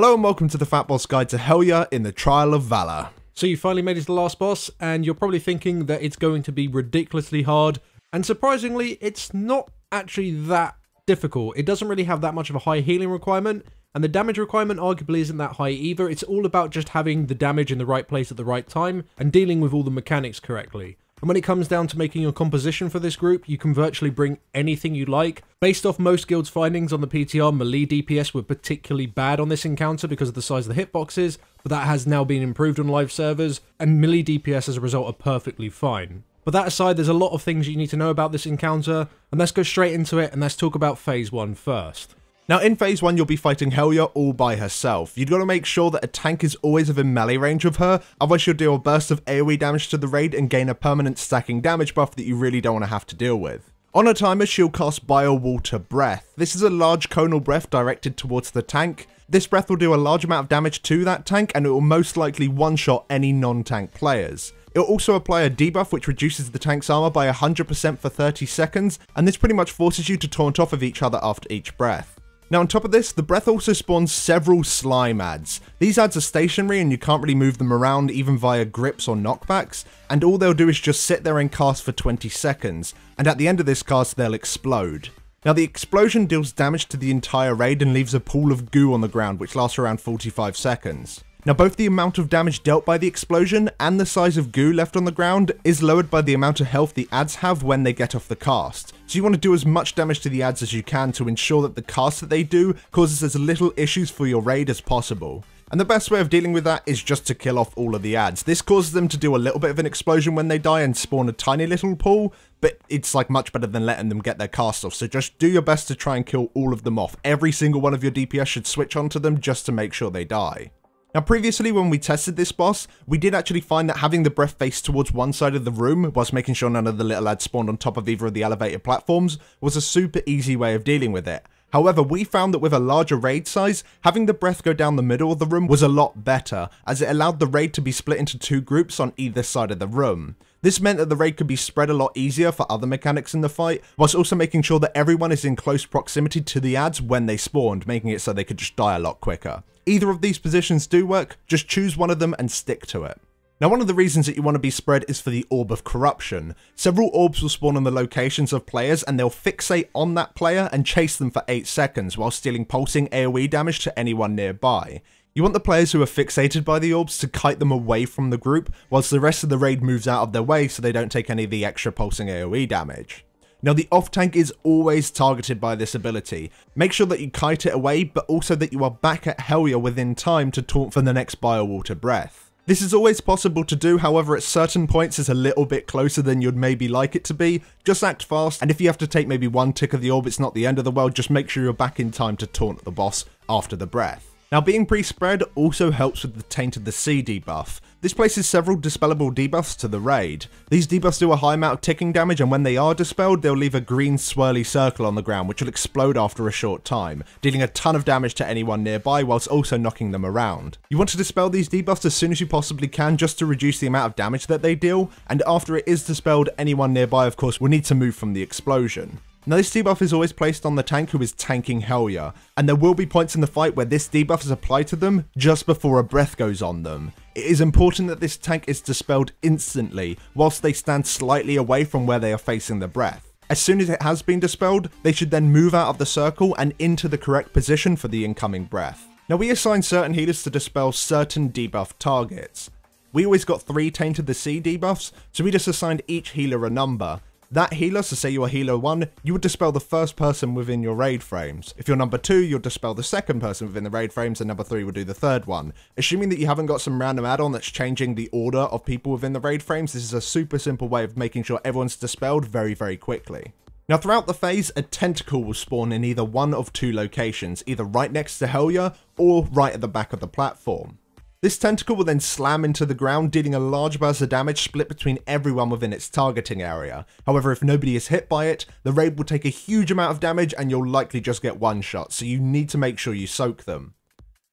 Hello and welcome to the Fat Boss Guide to Helya in the Trial of Valor. So you finally made it to the last boss, and you're probably thinking that it's going to be ridiculously hard, and surprisingly, it's not actually that difficult. It doesn't really have that much of a high healing requirement, and the damage requirement arguably isn't that high either. It's all about just having the damage in the right place at the right time, and dealing with all the mechanics correctly. And when it comes down to making your composition for this group, you can virtually bring anything you like. Based off most guilds' findings on the PTR, melee DPS were particularly bad on this encounter because of the size of the hitboxes, but that has now been improved on live servers, and melee DPS as a result are perfectly fine. But that aside, there's a lot of things you need to know about this encounter, and let's go straight into it and let's talk about phase 1 first. Now in phase 1 you'll be fighting Helya all by herself. You've got to make sure that a tank is always within melee range of her, otherwise she'll deal a burst of AoE damage to the raid and gain a permanent stacking damage buff that you really don't want to have to deal with. On a timer she'll cast Bile Water Breath. This is a large conal breath directed towards the tank. This breath will do a large amount of damage to that tank and it will most likely one-shot any non-tank players. It'll also apply a debuff which reduces the tank's armor by 100% for 30 seconds, and this pretty much forces you to taunt off of each other after each breath. Now on top of this, the breath also spawns several slime ads. These ads are stationary and you can't really move them around even via grips or knockbacks, and all they'll do is just sit there and cast for 20 seconds, and at the end of this cast they'll explode. Now the explosion deals damage to the entire raid and leaves a pool of goo on the ground which lasts around 45 seconds. Now both the amount of damage dealt by the explosion and the size of goo left on the ground is lowered by the amount of health the ads have when they get off the cast. So you want to do as much damage to the ads as you can to ensure that the cast that they do causes as little issues for your raid as possible. And the best way of dealing with that is just to kill off all of the ads. This causes them to do a little bit of an explosion when they die and spawn a tiny little pool, but it's like much better than letting them get their cast off. So just do your best to try and kill all of them off. Every single one of your DPS should switch onto them just to make sure they die. Now previously when we tested this boss, we did actually find that having the breath face towards one side of the room, whilst making sure none of the little ads spawned on top of either of the elevated platforms, was a super easy way of dealing with it. However, we found that with a larger raid size, having the breath go down the middle of the room was a lot better, as it allowed the raid to be split into two groups on either side of the room. This meant that the raid could be spread a lot easier for other mechanics in the fight, whilst also making sure that everyone is in close proximity to the ads when they spawned, making it so they could just die a lot quicker. Either of these positions do work, just choose one of them and stick to it. Now one of the reasons that you want to be spread is for the Orb of Corruption. Several orbs will spawn on the locations of players and they'll fixate on that player and chase them for 8 seconds while stealing pulsing AoE damage to anyone nearby. You want the players who are fixated by the orbs to kite them away from the group, whilst the rest of the raid moves out of their way so they don't take any of the extra pulsing AoE damage. Now the off tank is always targeted by this ability. Make sure that you kite it away, but also that you are back at Helya within time to taunt for the next Bile Water Breath. This is always possible to do, however at certain points it's a little bit closer than you'd maybe like it to be. Just act fast, and if you have to take maybe one tick of the orb, it's not the end of the world, just make sure you're back in time to taunt the boss after the breath. Now being pre-spread also helps with the Taint of the Sea debuff. This places several dispellable debuffs to the raid. These debuffs do a high amount of ticking damage and when they are dispelled they'll leave a green swirly circle on the ground which will explode after a short time, dealing a ton of damage to anyone nearby whilst also knocking them around. You want to dispel these debuffs as soon as you possibly can just to reduce the amount of damage that they deal, and after it is dispelled anyone nearby of course will need to move from the explosion. Now this debuff is always placed on the tank who is tanking Helya, and there will be points in the fight where this debuff is applied to them just before a breath goes on them. It is important that this tank is dispelled instantly, whilst they stand slightly away from where they are facing the breath. As soon as it has been dispelled, they should then move out of the circle and into the correct position for the incoming breath. Now we assign certain healers to dispel certain debuff targets. We always got 3 Taint of the Sea debuffs, so we just assigned each healer a number, that healer, so say you are healer 1, you would dispel the first person within your raid frames. If you're number 2, you'll dispel the second person within the raid frames, and number 3 will do the third one. Assuming that you haven't got some random add-on that's changing the order of people within the raid frames, this is a super simple way of making sure everyone's dispelled very, very quickly. Now throughout the phase, a tentacle will spawn in either one of two locations, either right next to Helya or right at the back of the platform. This tentacle will then slam into the ground, dealing a large burst of damage split between everyone within its targeting area. However, if nobody is hit by it, the raid will take a huge amount of damage and you'll likely just get one shot, so you need to make sure you soak them.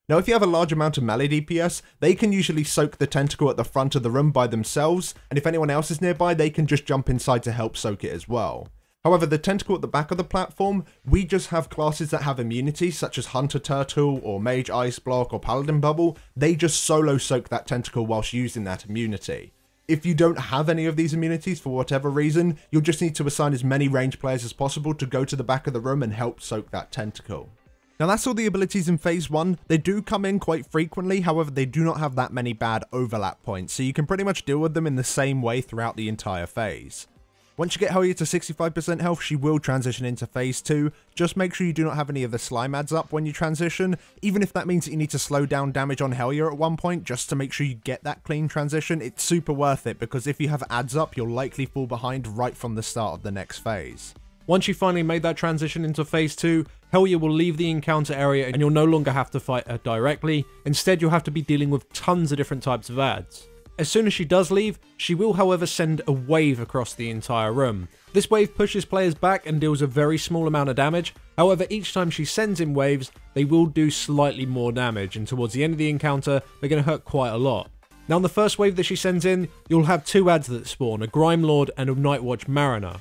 Now if you have a large amount of melee DPS, they can usually soak the tentacle at the front of the room by themselves, and if anyone else is nearby, they can just jump inside to help soak it as well. However, the tentacle at the back of the platform, we just have classes that have immunity, such as Hunter Turtle or Mage Ice Block or Paladin Bubble. They just solo soak that tentacle whilst using that immunity. If you don't have any of these immunities for whatever reason, you'll just need to assign as many range players as possible to go to the back of the room and help soak that tentacle. Now that's all the abilities in phase 1, they do come in quite frequently, however they do not have that many bad overlap points, so you can pretty much deal with them in the same way throughout the entire phase. Once you get Helya to 65% health, she will transition into phase 2. Just make sure you do not have any of the slime ads up when you transition, even if that means that you need to slow down damage on Helya at one point, just to make sure you get that clean transition, it's super worth it, because if you have ads up, you'll likely fall behind right from the start of the next phase. Once you finally made that transition into phase 2, Helya will leave the encounter area and you'll no longer have to fight her directly, instead you'll have to be dealing with tons of different types of ads. As soon as she does leave, she will however send a wave across the entire room. This wave pushes players back and deals a very small amount of damage, however each time she sends in waves, they will do slightly more damage and towards the end of the encounter, they're going to hurt quite a lot. Now on the first wave that she sends in, you'll have two ads that spawn, a Grime Lord and a Nightwatch Mariner.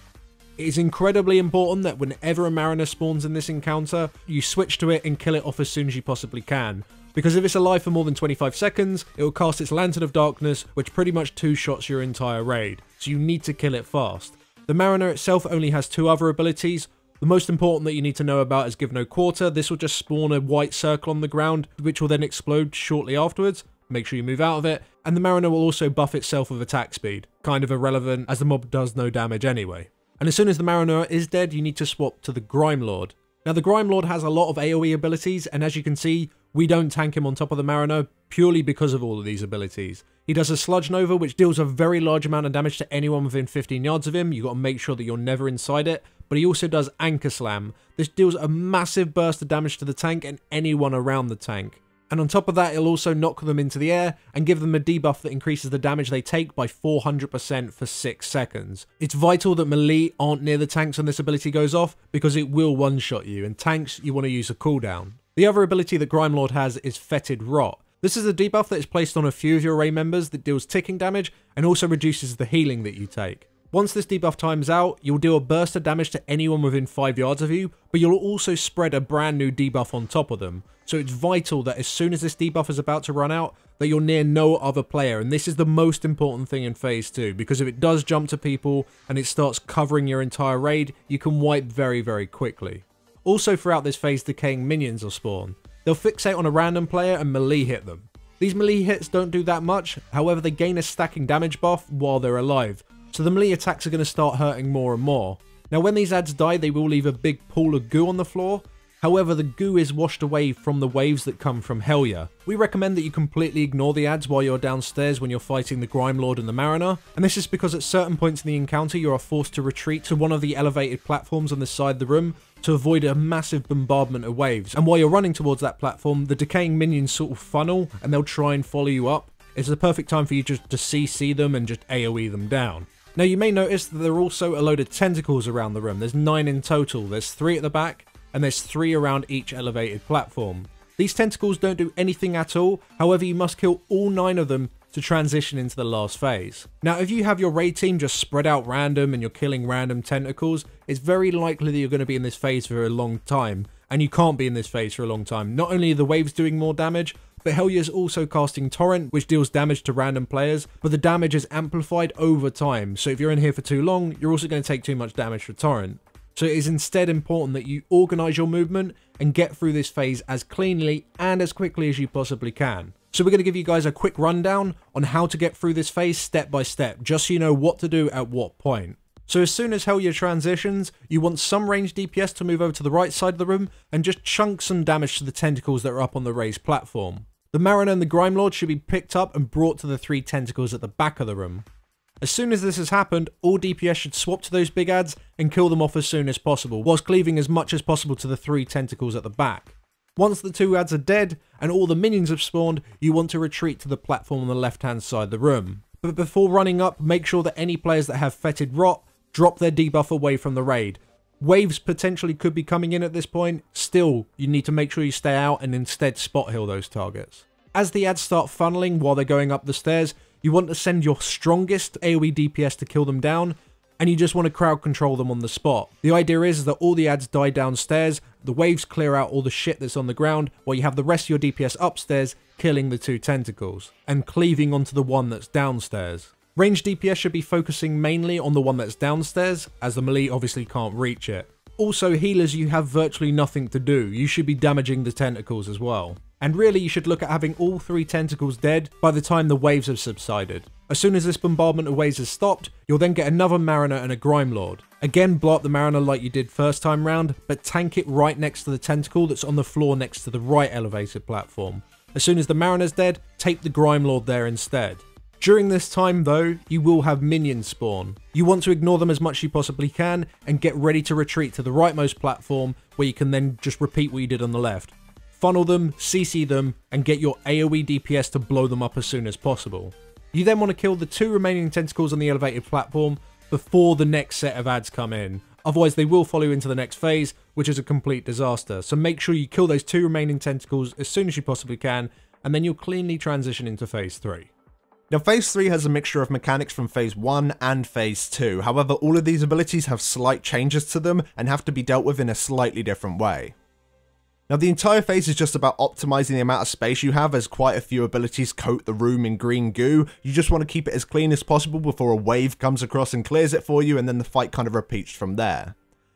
It is incredibly important that whenever a Mariner spawns in this encounter, you switch to it and kill it off as soon as you possibly can because if it's alive for more than 25 seconds, it will cast its Lantern of Darkness, which pretty much two-shots your entire raid, so you need to kill it fast. The Mariner itself only has two other abilities, the most important that you need to know about is Give No Quarter. This will just spawn a white circle on the ground, which will then explode shortly afterwards. Make sure you move out of it. And the Mariner will also buff itself with attack speed. Kind of irrelevant, as the mob does no damage anyway. And as soon as the Mariner is dead, you need to swap to the Grime Lord. Now the Grime Lord has a lot of AoE abilities, and as you can see, we don't tank him on top of the Mariner purely because of all of these abilities. He does a Sludge Nova, which deals a very large amount of damage to anyone within 15 yards of him. you got to make sure that you're never inside it. But he also does Anchor Slam. This deals a massive burst of damage to the tank and anyone around the tank. And on top of that, it'll also knock them into the air and give them a debuff that increases the damage they take by 400% for 6 seconds. It's vital that melee aren't near the tanks when this ability goes off because it will one-shot you, and tanks you want to use a cooldown. The other ability that Grime Lord has is Fetid Rot. This is a debuff that is placed on a few of your array members that deals ticking damage and also reduces the healing that you take. Once this debuff times out, you'll deal a burst of damage to anyone within 5 yards of you, but you'll also spread a brand new debuff on top of them. So it's vital that as soon as this debuff is about to run out, that you're near no other player, and this is the most important thing in Phase 2, because if it does jump to people and it starts covering your entire raid, you can wipe very, very quickly. Also throughout this phase, decaying minions will spawn. They'll fixate on a random player and melee hit them. These melee hits don't do that much, however they gain a stacking damage buff while they're alive, so the melee attacks are going to start hurting more and more. Now when these ads die, they will leave a big pool of goo on the floor, However, the goo is washed away from the waves that come from Helya. We recommend that you completely ignore the ads while you're downstairs when you're fighting the Grime Lord and the Mariner, and this is because at certain points in the encounter you are forced to retreat to one of the elevated platforms on the side of the room to avoid a massive bombardment of waves. And while you're running towards that platform, the decaying minions sort of funnel and they'll try and follow you up. It's the perfect time for you just to CC them and just AoE them down. Now you may notice that there are also a load of tentacles around the room. There's nine in total. There's three at the back, and there's three around each elevated platform. These tentacles don't do anything at all, however you must kill all nine of them to transition into the last phase. Now if you have your raid team just spread out random and you're killing random tentacles, it's very likely that you're going to be in this phase for a long time, and you can't be in this phase for a long time. Not only are the waves doing more damage, but Helya's also casting Torrent, which deals damage to random players, but the damage is amplified over time, so if you're in here for too long, you're also going to take too much damage for Torrent. So it is instead important that you organise your movement and get through this phase as cleanly and as quickly as you possibly can. So we're going to give you guys a quick rundown on how to get through this phase step by step, just so you know what to do at what point. So as soon as Helya transitions, you want some range DPS to move over to the right side of the room and just chunk some damage to the tentacles that are up on the raised platform. The Mariner and the Grime Lord should be picked up and brought to the three tentacles at the back of the room. As soon as this has happened, all DPS should swap to those big ads and kill them off as soon as possible, whilst cleaving as much as possible to the three tentacles at the back. Once the two ads are dead and all the minions have spawned, you want to retreat to the platform on the left hand side of the room. But before running up, make sure that any players that have fetid rot drop their debuff away from the raid. Waves potentially could be coming in at this point, still you need to make sure you stay out and instead spot heal those targets. As the ads start funneling while they're going up the stairs, you want to send your strongest AoE DPS to kill them down, and you just want to crowd control them on the spot. The idea is that all the ads die downstairs, the waves clear out all the shit that's on the ground, while you have the rest of your DPS upstairs killing the two tentacles, and cleaving onto the one that's downstairs. Range DPS should be focusing mainly on the one that's downstairs, as the melee obviously can't reach it. Also, healers, you have virtually nothing to do, you should be damaging the tentacles as well. And really, you should look at having all three tentacles dead by the time the waves have subsided. As soon as this bombardment of waves has stopped, you'll then get another Mariner and a Grime Lord. Again, blow up the Mariner like you did first time round, but tank it right next to the tentacle that's on the floor next to the right elevated platform. As soon as the Mariner's dead, tape the Grime Lord there instead. During this time though, you will have minions spawn. You want to ignore them as much as you possibly can and get ready to retreat to the rightmost platform where you can then just repeat what you did on the left. Funnel them, CC them, and get your AoE DPS to blow them up as soon as possible. You then want to kill the two remaining tentacles on the elevated platform before the next set of ads come in. Otherwise, they will follow you into the next phase, which is a complete disaster. So make sure you kill those two remaining tentacles as soon as you possibly can, and then you'll cleanly transition into phase 3. Now, Phase 3 has a mixture of mechanics from Phase 1 and Phase 2, however, all of these abilities have slight changes to them and have to be dealt with in a slightly different way. Now, the entire phase is just about optimizing the amount of space you have as quite a few abilities coat the room in green goo. You just want to keep it as clean as possible before a wave comes across and clears it for you, and then the fight kind of repeats from there.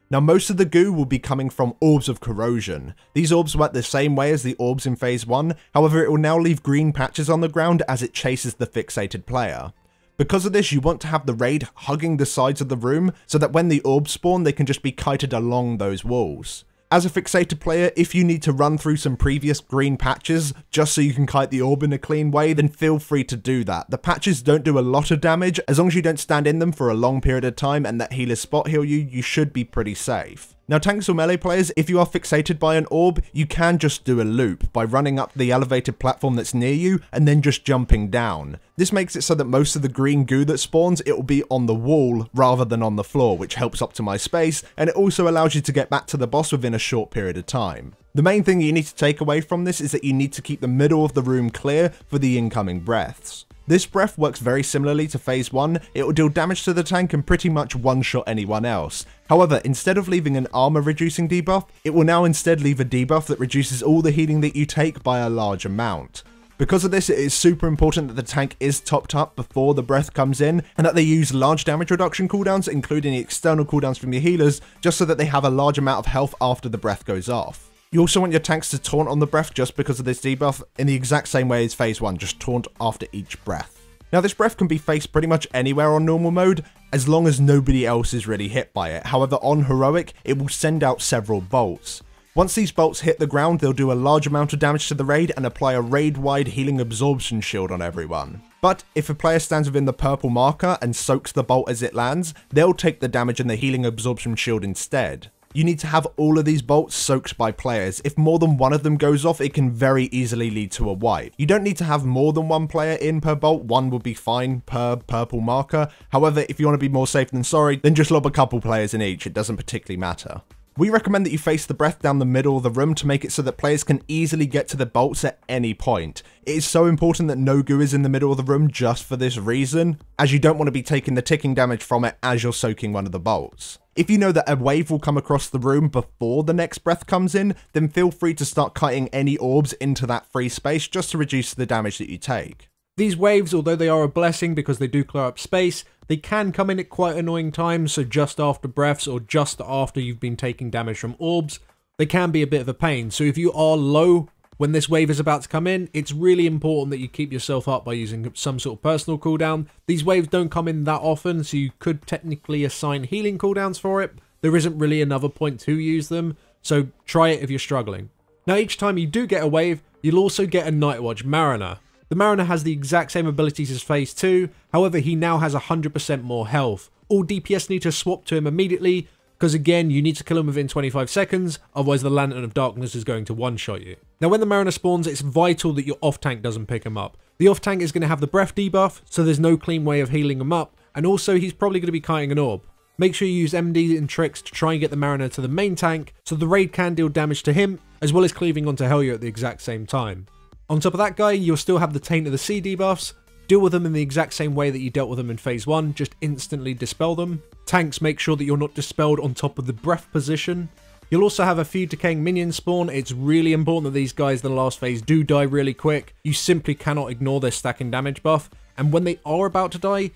Now most of the goo will be coming from orbs of corrosion. These orbs work the same way as the orbs in phase 1, however it will now leave green patches on the ground as it chases the fixated player. Because of this, you want to have the raid hugging the sides of the room so that when the orbs spawn, they can just be kited along those walls. As a fixated player, if you need to run through some previous green patches just so you can kite the orb in a clean way, then feel free to do that. The patches don't do a lot of damage, as long as you don't stand in them for a long period of time and that healers spot heal you, you should be pretty safe. Now tanks or melee players, if you are fixated by an orb, you can just do a loop by running up the elevated platform that's near you and then just jumping down. This makes it so that most of the green goo that spawns, it will be on the wall rather than on the floor, which helps optimize space, and it also allows you to get back to the boss within a short period of time. The main thing you need to take away from this is that you need to keep the middle of the room clear for the incoming breaths. This breath works very similarly to phase 1, it will deal damage to the tank and pretty much one-shot anyone else. However, instead of leaving an armor reducing debuff, it will now instead leave a debuff that reduces all the healing that you take by a large amount. Because of this, it is super important that the tank is topped up before the breath comes in, and that they use large damage reduction cooldowns, including the external cooldowns from your healers, just so that they have a large amount of health after the breath goes off. You also want your tanks to taunt on the breath just because of this debuff, in the exact same way as phase 1, just taunt after each breath. Now this breath can be faced pretty much anywhere on normal mode, as long as nobody else is really hit by it. However, on heroic, it will send out several bolts. Once these bolts hit the ground, they'll do a large amount of damage to the raid and apply a raid-wide healing absorption shield on everyone. But if a player stands within the purple marker and soaks the bolt as it lands, they'll take the damage and the healing absorption shield instead you need to have all of these bolts soaked by players. If more than one of them goes off, it can very easily lead to a wipe. You don't need to have more than one player in per bolt, one would be fine per purple marker. However, if you want to be more safe than sorry, then just lob a couple players in each, it doesn't particularly matter. We recommend that you face the breath down the middle of the room to make it so that players can easily get to the bolts at any point. It is so important that no goo is in the middle of the room just for this reason, as you don't want to be taking the ticking damage from it as you're soaking one of the bolts. If you know that a wave will come across the room before the next breath comes in, then feel free to start cutting any orbs into that free space just to reduce the damage that you take. These waves, although they are a blessing because they do clear up space, they can come in at quite annoying times, so just after breaths or just after you've been taking damage from orbs, they can be a bit of a pain. So if you are low when this wave is about to come in, it's really important that you keep yourself up by using some sort of personal cooldown. These waves don't come in that often, so you could technically assign healing cooldowns for it. There isn't really another point to use them, so try it if you're struggling. Now each time you do get a wave, you'll also get a Nightwatch Mariner. The Mariner has the exact same abilities as Phase 2, however he now has 100% more health. All DPS need to swap to him immediately, because again, you need to kill him within 25 seconds, otherwise the Lantern of Darkness is going to one-shot you. Now when the Mariner spawns, it's vital that your off-tank doesn't pick him up. The off-tank is going to have the breath debuff, so there's no clean way of healing him up, and also he's probably going to be kiting an orb. Make sure you use MD and tricks to try and get the Mariner to the main tank, so the raid can deal damage to him, as well as cleaving onto Helya at the exact same time. On top of that guy, you'll still have the Taint of the Sea debuffs, deal with them in the exact same way that you dealt with them in phase 1, just instantly dispel them. Tanks make sure that you're not dispelled on top of the breath position. You'll also have a few decaying minions spawn. It's really important that these guys in the last phase do die really quick. You simply cannot ignore their stacking damage buff. And when they are about to die,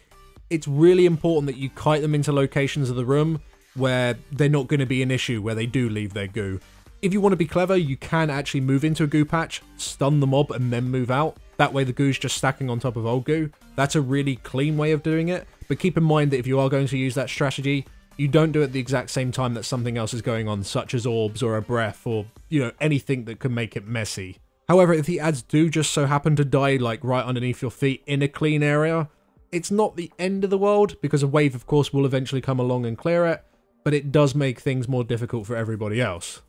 it's really important that you kite them into locations of the room where they're not going to be an issue where they do leave their goo. If you want to be clever, you can actually move into a goo patch, stun the mob, and then move out. That way the goo's just stacking on top of old goo. That's a really clean way of doing it. But keep in mind that if you are going to use that strategy, you don't do it at the exact same time that something else is going on, such as orbs or a breath or, you know, anything that could make it messy. However, if the ads do just so happen to die like right underneath your feet in a clean area, it's not the end of the world because a wave of course will eventually come along and clear it, but it does make things more difficult for everybody else.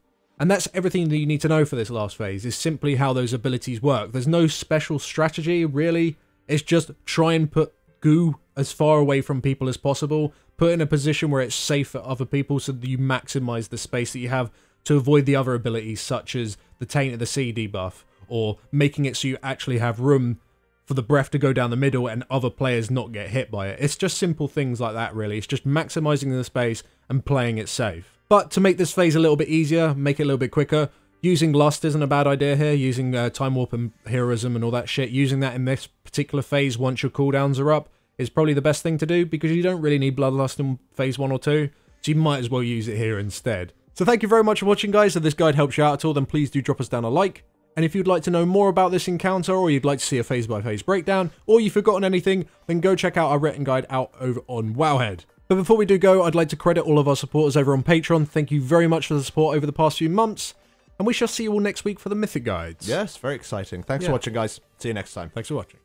And that's everything that you need to know for this last phase, is simply how those abilities work. There's no special strategy, really. It's just try and put goo as far away from people as possible, put in a position where it's safe for other people so that you maximize the space that you have to avoid the other abilities such as the Taint of the Sea debuff, or making it so you actually have room for the breath to go down the middle and other players not get hit by it. It's just simple things like that, really. It's just maximizing the space and playing it safe. But to make this phase a little bit easier, make it a little bit quicker, using Lust isn't a bad idea here, using uh, Time Warp and Heroism and all that shit. Using that in this particular phase once your cooldowns are up is probably the best thing to do because you don't really need Bloodlust in phase 1 or 2, so you might as well use it here instead. So thank you very much for watching guys, if this guide helps you out at all then please do drop us down a like, and if you'd like to know more about this encounter, or you'd like to see a phase by phase breakdown, or you've forgotten anything, then go check out our written guide out over on Wowhead. But before we do go, I'd like to credit all of our supporters over on Patreon. Thank you very much for the support over the past few months, and we shall see you all next week for the Mythic Guides. Yes, very exciting. Thanks Yeah. for watching, guys. See you next time. Thanks for watching.